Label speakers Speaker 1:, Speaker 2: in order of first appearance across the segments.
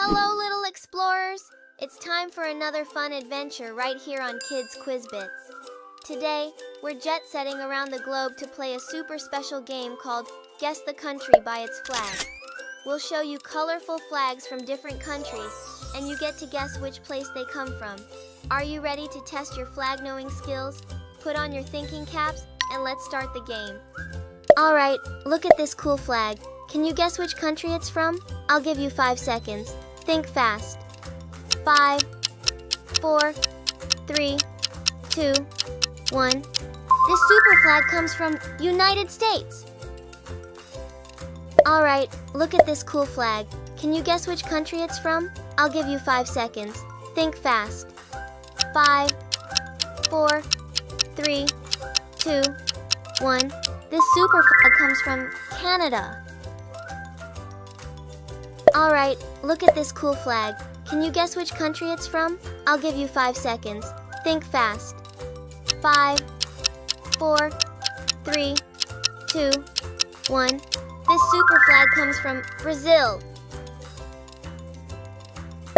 Speaker 1: Hello, little explorers! It's time for another fun adventure right here on Kids QuizBits. Today, we're jet setting around the globe to play a super special game called Guess the Country by its Flag. We'll show you colorful flags from different countries, and you get to guess which place they come from. Are you ready to test your flag knowing skills? Put on your thinking caps, and let's start the game. Alright, look at this cool flag. Can you guess which country it's from? I'll give you five seconds. Think fast. Five, four, three, two, one. This super flag comes from United States. All right, look at this cool flag. Can you guess which country it's from? I'll give you five seconds. Think fast. Five, four, three, two, one. This super flag comes from Canada. All right, look at this cool flag. Can you guess which country it's from? I'll give you five seconds. Think fast. Five, four, three, two, one. This super flag comes from Brazil.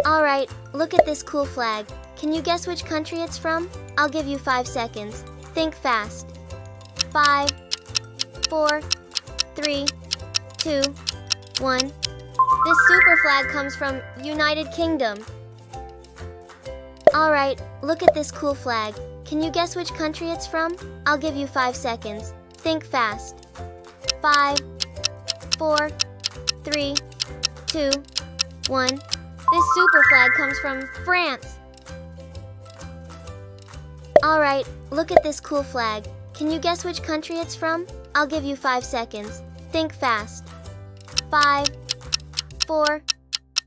Speaker 1: All right, look at this cool flag. Can you guess which country it's from? I'll give you five seconds. Think fast. Five, four, three, two, one. Super flag comes from United Kingdom. Alright, look at this cool flag. Can you guess which country it's from? I'll give you five seconds. Think fast. Five, four, three, two, one. This super flag comes from France. Alright, look at this cool flag. Can you guess which country it's from? I'll give you five seconds. Think fast. Five, four,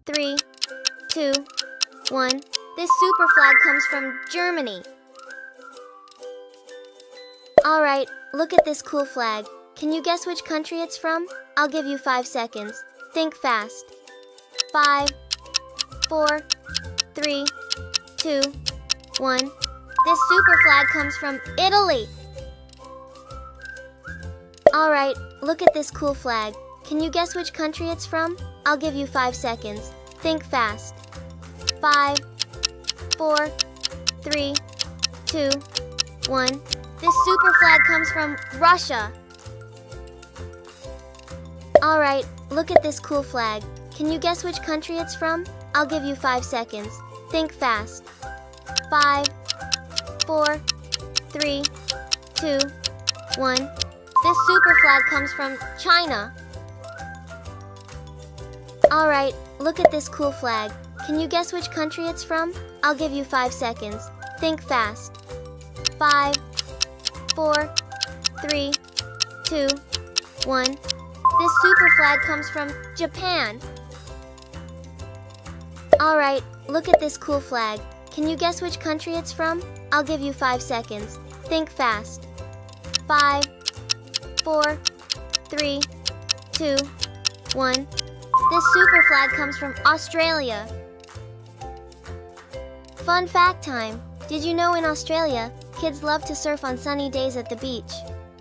Speaker 1: three, two, one. This super flag comes from Germany. Alright, look at this cool flag. Can you guess which country it's from? I'll give you five seconds. Think fast. Five, four, three, two, one. This super flag comes from Italy. Alright, look at this cool flag. Can you guess which country it's from? I'll give you five seconds. Think fast. Five, four, three, two, one. This super flag comes from Russia. Alright, look at this cool flag. Can you guess which country it's from? I'll give you five seconds. Think fast. Five, four, three, two, one. This super flag comes from China. Alright, look at this cool flag. Can you guess which country it's from? I'll give you five seconds. Think fast. Five, four, three, two, one. This super flag comes from Japan. Alright, look at this cool flag. Can you guess which country it's from? I'll give you five seconds. Think fast. Five, four, three, two, one. This super flag comes from Australia. Fun fact time. Did you know in Australia, kids love to surf on sunny days at the beach?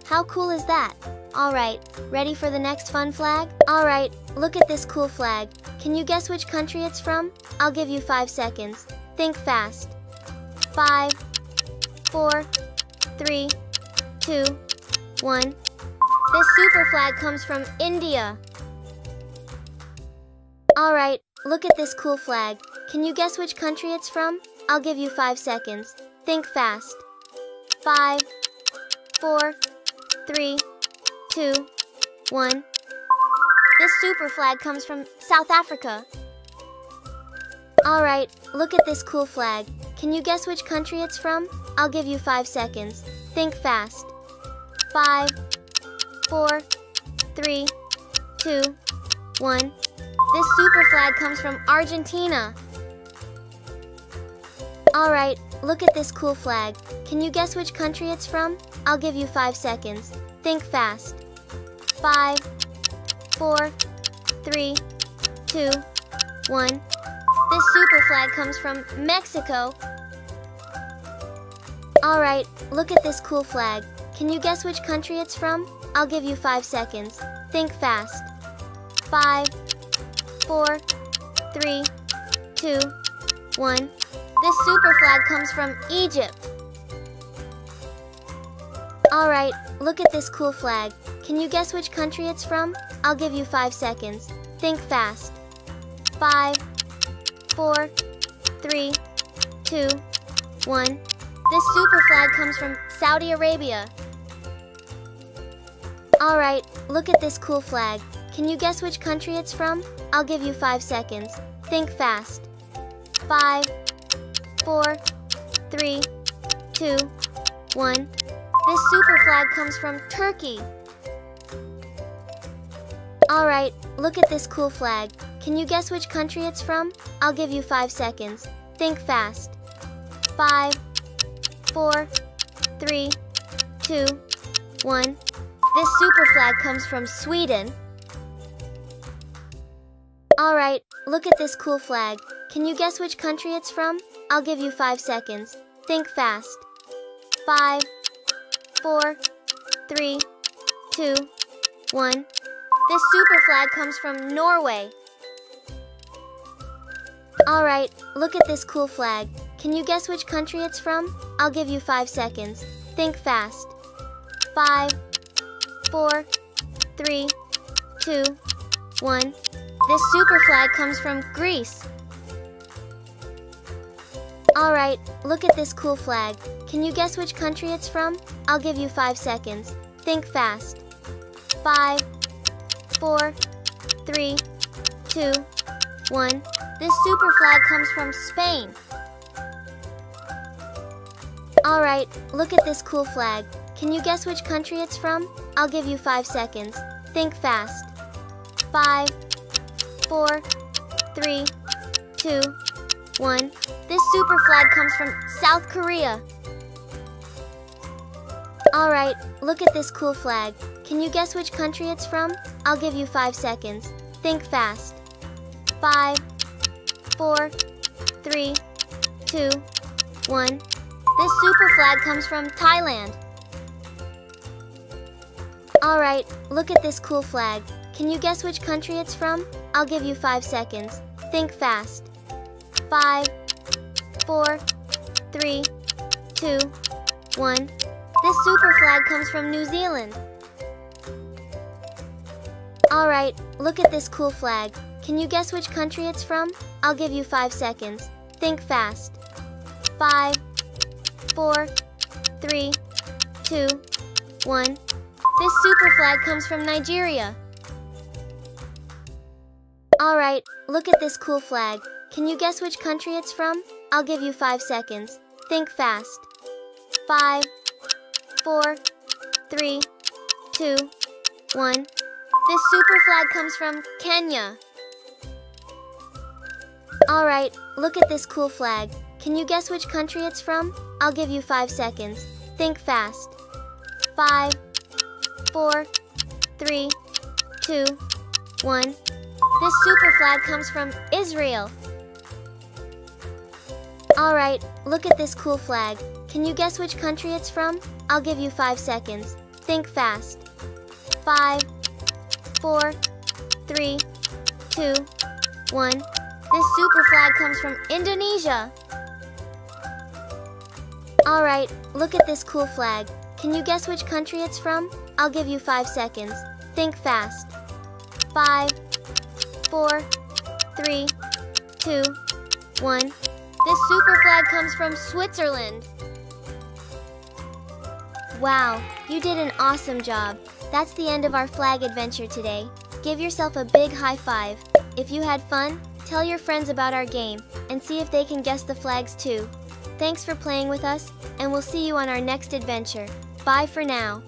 Speaker 1: How cool is that? Alright, ready for the next fun flag? Alright, look at this cool flag. Can you guess which country it's from? I'll give you five seconds. Think fast. Five, four, three, two, one. This super flag comes from India. Alright, look at this cool flag. Can you guess which country it's from? I'll give you five seconds. Think fast. Five, four, three, two, one. This super flag comes from South Africa. Alright, look at this cool flag. Can you guess which country it's from? I'll give you five seconds. Think fast. Five, four, three, two, one. This super flag comes from Argentina. Alright, look at this cool flag. Can you guess which country it's from? I'll give you five seconds. Think fast. Five, four, three, two, one. This super flag comes from Mexico. Alright, look at this cool flag. Can you guess which country it's from? I'll give you five seconds. Think fast. Five, four, three, two, one. This super flag comes from Egypt. Alright, look at this cool flag. Can you guess which country it's from? I'll give you five seconds. Think fast. Five, four, three, two, one. This super flag comes from Saudi Arabia. Alright, look at this cool flag. Can you guess which country it's from? I'll give you five seconds. Think fast. Five, four, three, two, one. This super flag comes from Turkey. Alright, look at this cool flag. Can you guess which country it's from? I'll give you five seconds. Think fast. Five, four, three, two, one. This super flag comes from Sweden. Alright, look at this cool flag. Can you guess which country it's from? I'll give you five seconds. Think fast. Five, four, three, two, one. This super flag comes from Norway. Alright, look at this cool flag. Can you guess which country it's from? I'll give you five seconds. Think fast. Five, four, three, two, one. This super flag comes from Greece. Alright, look at this cool flag. Can you guess which country it's from? I'll give you five seconds. Think fast. Five, four, three, two, one. This super flag comes from Spain. Alright, look at this cool flag. Can you guess which country it's from? I'll give you five seconds. Think fast. Five, four, three, two, one. This super flag comes from South Korea. Alright, look at this cool flag. Can you guess which country it's from? I'll give you five seconds. Think fast. Five, four, three, two, one. This super flag comes from Thailand. Alright, look at this cool flag. Can you guess which country it's from? I'll give you five seconds. Think fast. Five, four, three, two, one. This super flag comes from New Zealand. Alright, look at this cool flag. Can you guess which country it's from? I'll give you five seconds. Think fast. Five, four, three, two, one. This super flag comes from Nigeria. Alright, look at this cool flag. Can you guess which country it's from? I'll give you five seconds. Think fast. Five, four, three, two, one. This super flag comes from Kenya. Alright, look at this cool flag. Can you guess which country it's from? I'll give you five seconds. Think fast. Five, four, three, two, one. This super flag comes from Israel. Alright, look at this cool flag. Can you guess which country it's from? I'll give you five seconds. Think fast. Five, four, three, two, one. This super flag comes from Indonesia. Alright, look at this cool flag. Can you guess which country it's from? I'll give you five seconds. Think fast. Five, four, three, two, one. This super flag comes from Switzerland. Wow, you did an awesome job. That's the end of our flag adventure today. Give yourself a big high five. If you had fun, tell your friends about our game and see if they can guess the flags too. Thanks for playing with us, and we'll see you on our next adventure. Bye for now.